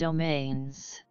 Domains.